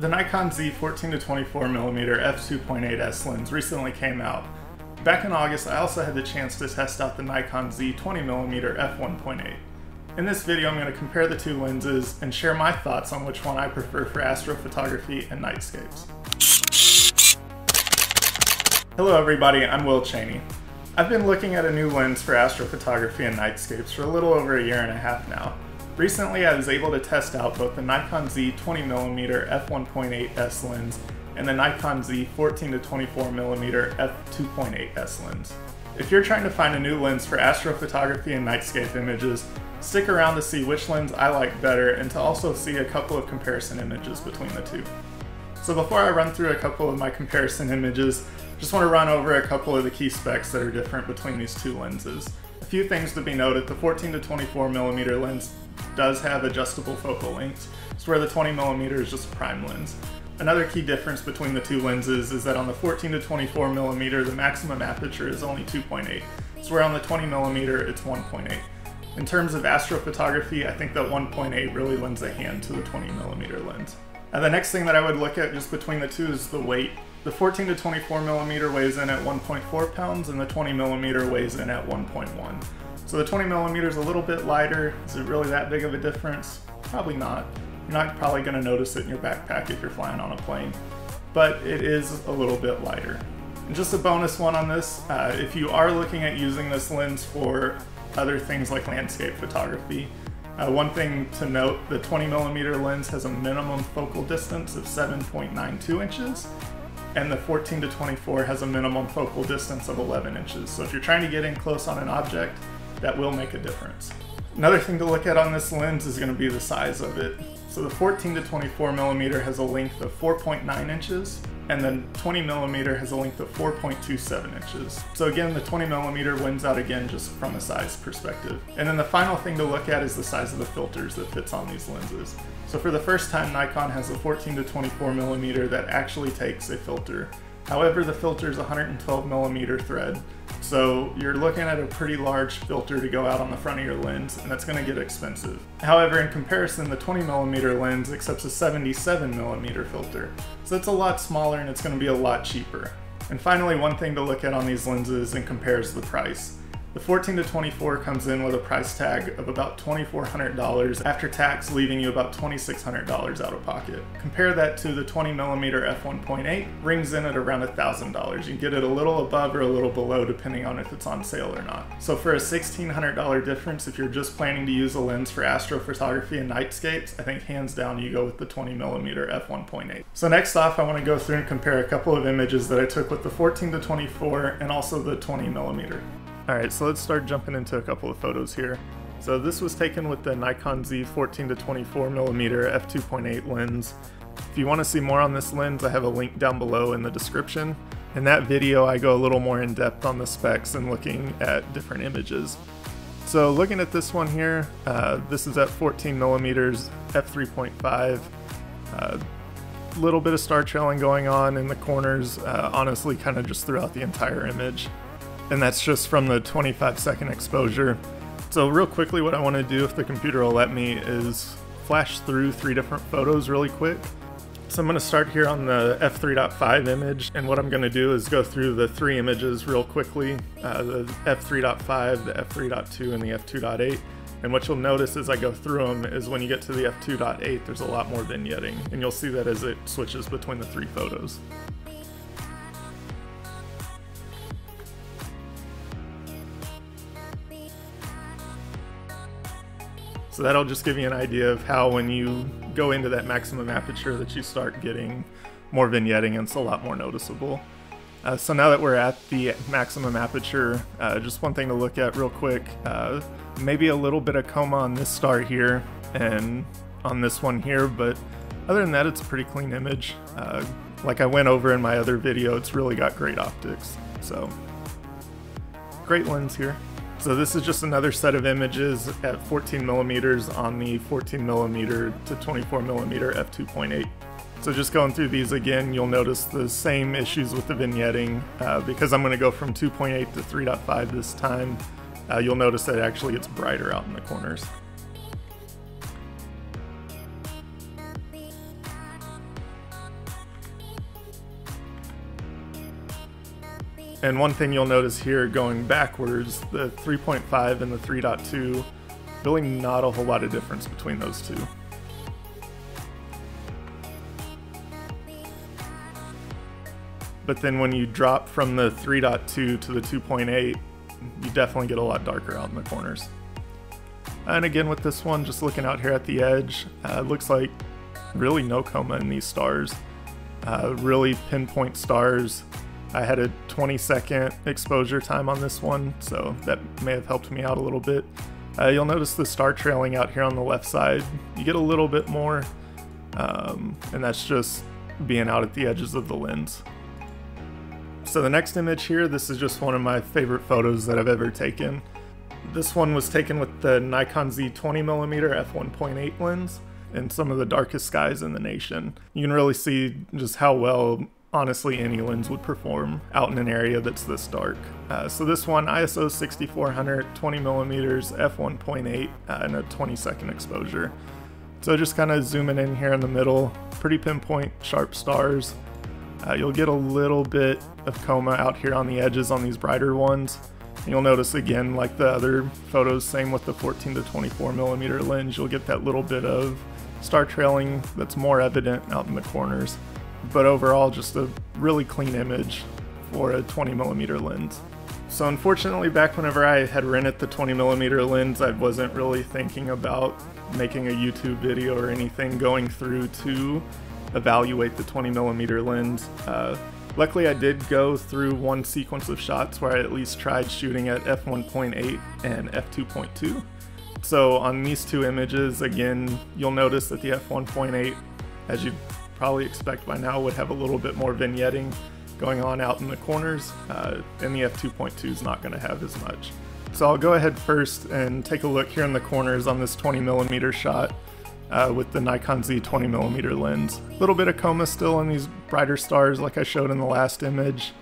The Nikon Z 14-24mm f2.8s lens recently came out. Back in August, I also had the chance to test out the Nikon Z 20mm f1.8. In this video, I'm going to compare the two lenses and share my thoughts on which one I prefer for astrophotography and nightscapes. Hello everybody, I'm Will Chaney. I've been looking at a new lens for astrophotography and nightscapes for a little over a year and a half now. Recently, I was able to test out both the Nikon Z 20mm f1.8s lens and the Nikon Z 14-24mm f2.8s lens. If you're trying to find a new lens for astrophotography and nightscape images, stick around to see which lens I like better and to also see a couple of comparison images between the two. So before I run through a couple of my comparison images, just want to run over a couple of the key specs that are different between these two lenses. A few things to be noted, the 14 to 24 millimeter lens does have adjustable focal lengths, so where the 20 millimeter is just a prime lens. Another key difference between the two lenses is that on the 14 to 24 millimeter, the maximum aperture is only 2.8, so where on the 20 millimeter, it's 1.8. In terms of astrophotography, I think that 1.8 really lends a hand to the 20 millimeter lens. And the next thing that I would look at just between the two is the weight. The 14 to 24 millimeter weighs in at 1.4 pounds and the 20 millimeter weighs in at 1.1. So the 20 millimeter is a little bit lighter. Is it really that big of a difference? Probably not. You're not probably going to notice it in your backpack if you're flying on a plane, but it is a little bit lighter. And just a bonus one on this, uh, if you are looking at using this lens for other things like landscape photography, uh, one thing to note, the 20 millimeter lens has a minimum focal distance of 7.92 inches, and the 14 to 24 has a minimum focal distance of 11 inches. So if you're trying to get in close on an object, that will make a difference. Another thing to look at on this lens is going to be the size of it. So the 14 to 24 millimeter has a length of 4.9 inches, and then 20 millimeter has a length of 4.27 inches. So again, the 20 millimeter wins out again just from a size perspective. And then the final thing to look at is the size of the filters that fits on these lenses. So for the first time, Nikon has a 14 to 24 millimeter that actually takes a filter. However, the filter is 112 millimeter thread, so you're looking at a pretty large filter to go out on the front of your lens, and that's gonna get expensive. However, in comparison, the 20 millimeter lens accepts a 77 millimeter filter, so it's a lot smaller and it's gonna be a lot cheaper. And finally, one thing to look at on these lenses and compares the price. The 14 to 24 comes in with a price tag of about $2,400 after tax, leaving you about $2,600 out of pocket. Compare that to the 20mm f1.8, rings in at around $1,000. You get it a little above or a little below depending on if it's on sale or not. So for a $1,600 difference, if you're just planning to use a lens for astrophotography and nightscapes, I think hands down you go with the 20mm f1.8. So next off, I want to go through and compare a couple of images that I took with the 14 to 24 and also the 20mm. Alright, so let's start jumping into a couple of photos here. So this was taken with the Nikon Z 14 to 24 millimeter f2.8 lens. If you want to see more on this lens, I have a link down below in the description. In that video, I go a little more in depth on the specs and looking at different images. So looking at this one here, uh, this is at 14 millimeters, f3.5. Uh, little bit of star trailing going on in the corners, uh, honestly kind of just throughout the entire image and that's just from the 25 second exposure. So real quickly what I want to do if the computer will let me is flash through three different photos really quick. So I'm going to start here on the f3.5 image and what I'm going to do is go through the three images real quickly, uh, the f3.5, the f3.2 and the f2.8. And what you'll notice as I go through them is when you get to the f2.8 there's a lot more vignetting and you'll see that as it switches between the three photos. So that'll just give you an idea of how when you go into that maximum aperture that you start getting more vignetting and it's a lot more noticeable. Uh, so now that we're at the maximum aperture, uh, just one thing to look at real quick, uh, maybe a little bit of coma on this star here and on this one here, but other than that, it's a pretty clean image. Uh, like I went over in my other video, it's really got great optics. So, great lens here. So this is just another set of images at 14 millimeters on the 14 millimeter to 24 millimeter f2.8. So just going through these again, you'll notice the same issues with the vignetting. Uh, because I'm going to go from 2.8 to 3.5 this time, uh, you'll notice that it actually it's brighter out in the corners. And one thing you'll notice here going backwards, the 3.5 and the 3.2, really not a whole lot of difference between those two. But then when you drop from the 3.2 to the 2.8, you definitely get a lot darker out in the corners. And again with this one, just looking out here at the edge, uh, looks like really no coma in these stars. Uh, really pinpoint stars. I had a 20 second exposure time on this one, so that may have helped me out a little bit. Uh, you'll notice the star trailing out here on the left side. You get a little bit more, um, and that's just being out at the edges of the lens. So the next image here, this is just one of my favorite photos that I've ever taken. This one was taken with the Nikon Z20mm f1.8 lens in some of the darkest skies in the nation. You can really see just how well honestly any lens would perform out in an area that's this dark. Uh, so this one, ISO 6400, 20 millimeters, f1.8, uh, and a 20 second exposure. So just kind of zooming in here in the middle, pretty pinpoint, sharp stars. Uh, you'll get a little bit of coma out here on the edges on these brighter ones. And You'll notice again, like the other photos, same with the 14 to 24 millimeter lens, you'll get that little bit of star trailing that's more evident out in the corners. But overall, just a really clean image for a 20 millimeter lens. So unfortunately, back whenever I had rented the 20 millimeter lens, I wasn't really thinking about making a YouTube video or anything going through to evaluate the 20 millimeter lens. Uh, luckily, I did go through one sequence of shots where I at least tried shooting at f1.8 and f2.2. So on these two images, again, you'll notice that the f1.8, as you'd probably expect by now, would have a little bit more vignetting going on out in the corners, uh, and the f2.2 is not going to have as much. So I'll go ahead first and take a look here in the corners on this 20 millimeter shot uh, with the Nikon Z 20mm lens. A little bit of coma still in these brighter stars like I showed in the last image.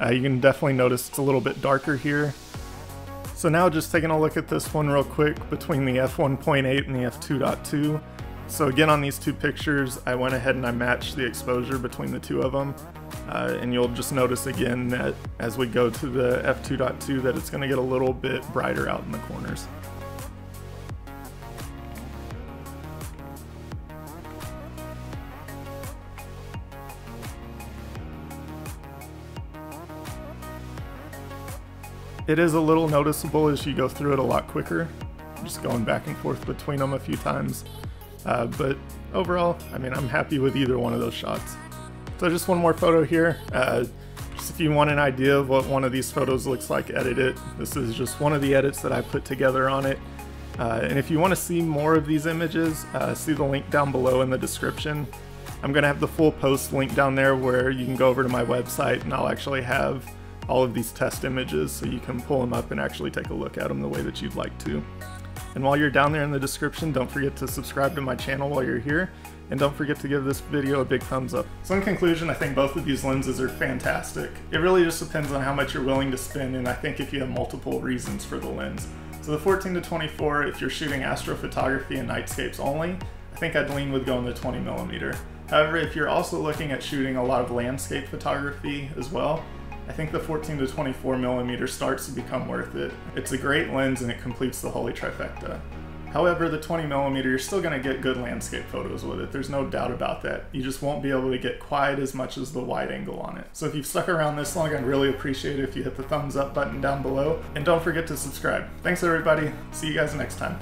Uh, you can definitely notice it's a little bit darker here. So now just taking a look at this one real quick between the f1.8 and the f2.2. So again on these two pictures I went ahead and I matched the exposure between the two of them. Uh, and you'll just notice again that as we go to the f2.2 that it's going to get a little bit brighter out in the corners. It is a little noticeable as you go through it a lot quicker, just going back and forth between them a few times. Uh, but overall, I mean, I'm happy with either one of those shots. So just one more photo here. Uh, just if you want an idea of what one of these photos looks like, edit it. This is just one of the edits that I put together on it. Uh, and if you want to see more of these images, uh, see the link down below in the description. I'm going to have the full post link down there where you can go over to my website and I'll actually have all of these test images so you can pull them up and actually take a look at them the way that you'd like to. And while you're down there in the description, don't forget to subscribe to my channel while you're here, and don't forget to give this video a big thumbs up. So in conclusion, I think both of these lenses are fantastic. It really just depends on how much you're willing to spend, and I think if you have multiple reasons for the lens. So the 14 to 24, if you're shooting astrophotography and nightscapes only, I think I'd lean with going the 20 millimeter. However, if you're also looking at shooting a lot of landscape photography as well, I think the 14 to 24 millimeter starts to become worth it. It's a great lens and it completes the holy trifecta. However, the 20 millimeter, you're still gonna get good landscape photos with it. There's no doubt about that. You just won't be able to get quite as much as the wide angle on it. So if you've stuck around this long, I'd really appreciate it if you hit the thumbs up button down below. And don't forget to subscribe. Thanks everybody. See you guys next time.